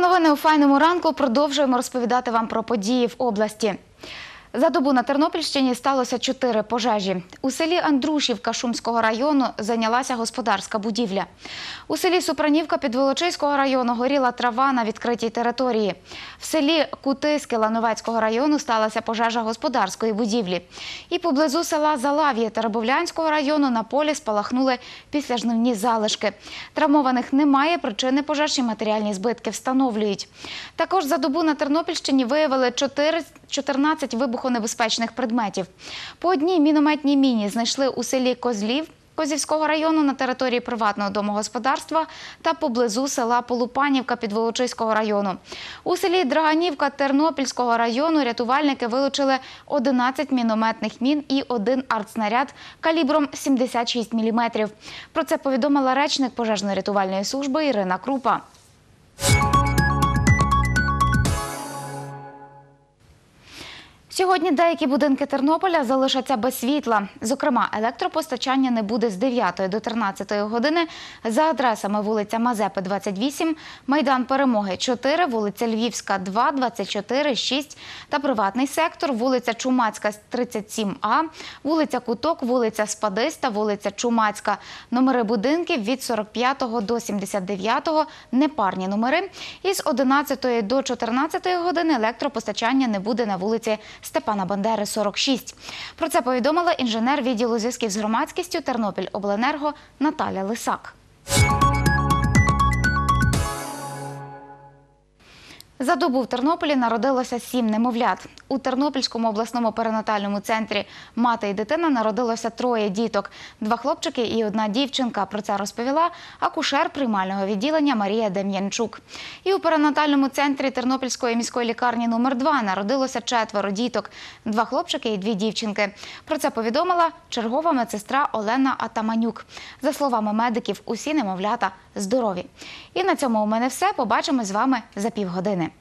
Новини у файному ранку продовжуємо розповідати вам про події в області. За добу на Тернопільщині сталося чотири пожежі. У селі Андрушівка Шумського району зайнялася господарська будівля. У селі Супранівка Підволочиського району горіла трава на відкритій території. В селі Кутиски Лановецького району сталася пожежа господарської будівлі. І поблизу села Залав'я Теребовлянського району на полі спалахнули післяжнивні залишки. Травмованих немає, причини пожеж і матеріальні збитки встановлюють. Також за добу на Тернопільщині виявили 4 14 вибухонебезпечних предметів. По одній мінометній міні знайшли у селі Козлів Козівського району на території приватного домогосподарства та поблизу села Полупанівка Підволочиського району. У селі Драганівка Тернопільського району рятувальники вилучили 11 мінометних мін і один артснаряд калібром 76 мм. Про це повідомила речник пожежно-рятувальної служби Ірина Крупа. Сьогодні деякі будинки Тернополя залишаться без світла. Зокрема, електропостачання не буде з 9 до 13 години за адресами вулиця Мазепи, 28, Майдан Перемоги, 4, вулиця Львівська, 2, 24, 6 та приватний сектор, вулиця Чумацька, 37А, вулиця Куток, вулиця Спадиста, вулиця Чумацька. Номери будинків від 45 до 79 непарні номери. Із 11 до 14 години електропостачання не буде на вулиці Степана Бандери, 46. Про це повідомила інженер відділу зв'язків з громадськістю Тернопіль Обленерго Наталя Лисак. За добу в Тернополі народилося сім немовлят. У Тернопільському обласному перинатальному центрі мати і дитина народилося троє діток: два хлопчики і одна дівчинка. Про це розповіла акушер приймального відділення Марія Дем'янчук. І у перинатальному центрі Тернопільської міської лікарні номер 2 народилося четверо діток: два хлопчики і дві дівчинки. Про це повідомила чергова медсестра Олена Атаманюк. За словами медиків, усі немовлята здорові. І на цьому у мене все. Побачимось з вами за півгодини.